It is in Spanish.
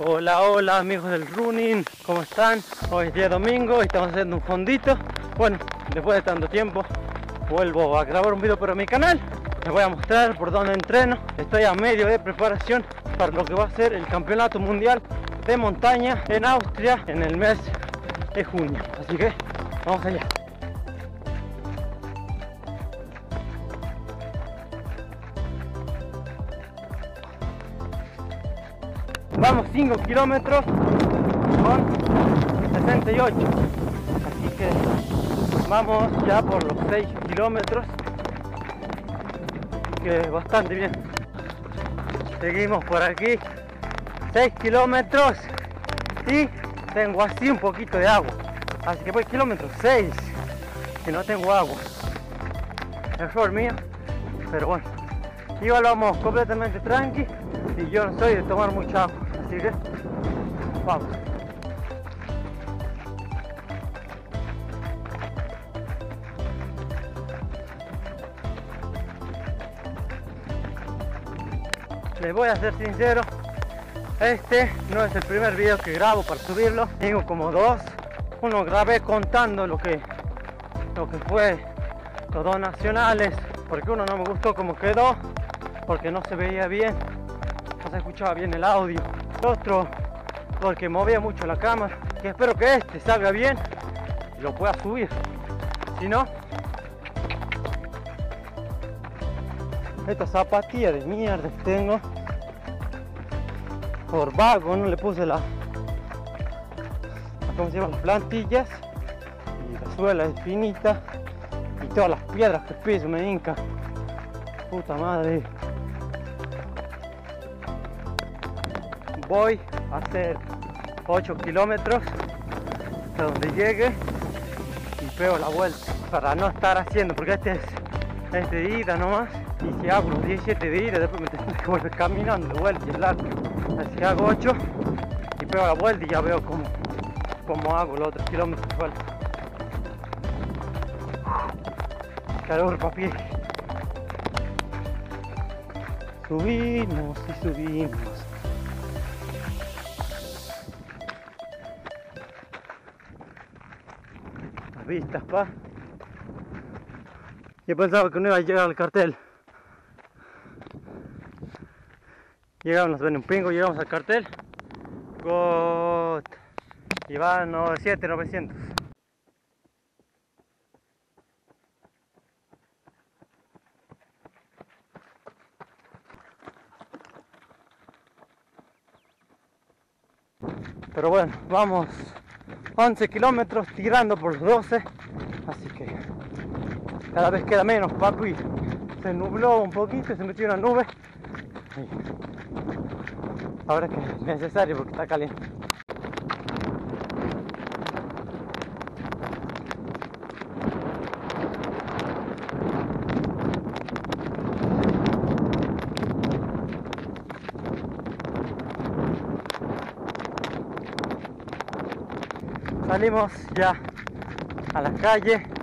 Hola, hola amigos del running, ¿cómo están? Hoy es día domingo y estamos haciendo un fondito. Bueno, después de tanto tiempo vuelvo a grabar un video para mi canal. Les voy a mostrar por dónde entreno. Estoy a medio de preparación para lo que va a ser el campeonato mundial de montaña en Austria en el mes de junio. Así que vamos allá. Vamos 5 kilómetros con 68. Así que vamos ya por los 6 kilómetros. Que bastante bien. Seguimos por aquí. 6 kilómetros y tengo así un poquito de agua. Así que voy kilómetro 6 que no tengo agua. Error mío, pero bueno. Igual vamos completamente tranqui y yo no soy de tomar mucha agua. Así que vamos. Les voy a ser sincero, este no es el primer video que grabo para subirlo, tengo como dos. Uno grabé contando lo que, lo que fue los dos nacionales, porque uno no me gustó como quedó, porque no se veía bien, no se escuchaba bien el audio. Otro, porque movía mucho la cámara, que espero que este salga bien y lo pueda subir. Si no, esta zapatilla de mierda que tengo por vago no le puse la ¿cómo se llaman? las plantillas y la suela es finita y todas las piedras que piso me hinca puta madre voy a hacer 8 kilómetros hasta donde llegue y pego la vuelta para no estar haciendo porque este es, es de ida nomás y si hago los 17 de ida después me tengo que volver caminando de vuelta y es largo así hago 8 y pego la vuelta y ya veo cómo, cómo hago los otros kilómetros de vuelta. Calor papi. Subimos y subimos vistas pa yo pensaba que no iba a llegar al cartel Llegamos, ven un pingo, llegamos al cartel. God. Y va 97, 900. Pero bueno, vamos 11 kilómetros tirando por los 12. Así que cada vez queda menos, papi. Se nubló un poquito, se metió una nube. Ahora que es necesario porque está caliente. Salimos ya a la calle